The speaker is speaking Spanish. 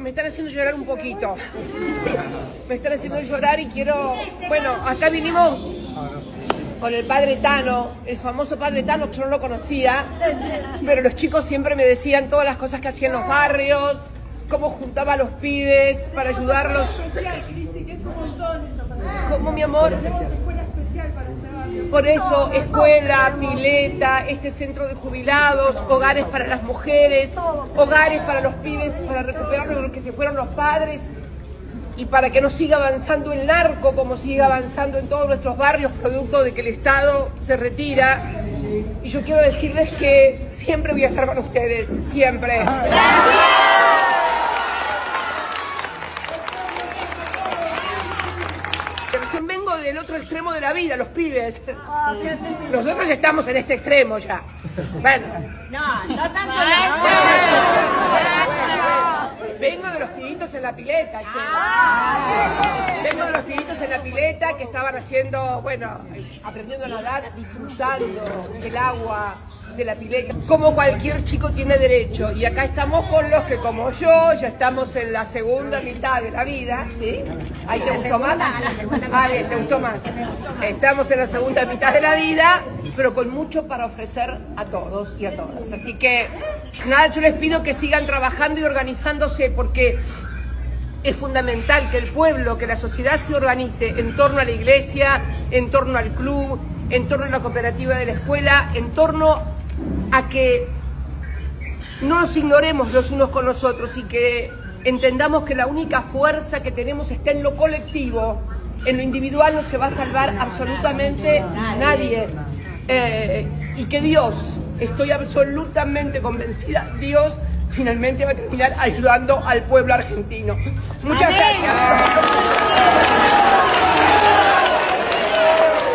me están haciendo llorar un poquito. Me están haciendo llorar y quiero... Bueno, acá vinimos con el padre Tano, el famoso padre Tano, que yo no lo conocía, pero los chicos siempre me decían todas las cosas que hacían en los barrios, cómo juntaba a los pibes para ayudarlos. Como mi amor. Por eso, escuela, pileta, este centro de jubilados, hogares para las mujeres, hogares para los pibes, para recuperar lo que se fueron los padres y para que no siga avanzando el narco como sigue avanzando en todos nuestros barrios, producto de que el Estado se retira. Y yo quiero decirles que siempre voy a estar con ustedes, siempre. Recién del otro extremo de la vida, los pibes. Nosotros estamos en este extremo ya. Bueno. No, no tanto. Vengo de los pibitos en la pileta, che. Vengo de los pibitos en la pileta que estaban haciendo, bueno, aprendiendo a nadar, disfrutando del agua, de la pileta, como cualquier chico tiene derecho. Y acá estamos con los que, como yo, ya estamos en la segunda mitad de la vida, ¿sí? ¿Ahí te gustó más? Ah, bien, te gustó más. Estamos en la segunda mitad de la vida, pero con mucho para ofrecer a todos y a todas. Así que, nada, yo les pido que sigan trabajando y organizándose porque es fundamental que el pueblo, que la sociedad se organice en torno a la iglesia, en torno al club, en torno a la cooperativa de la escuela, en torno a que no nos ignoremos los unos con los otros y que entendamos que la única fuerza que tenemos está en lo colectivo. En lo individual no se va a salvar absolutamente nadie. Eh, y que Dios, estoy absolutamente convencida, Dios finalmente va a terminar ayudando al pueblo argentino. Muchas gracias.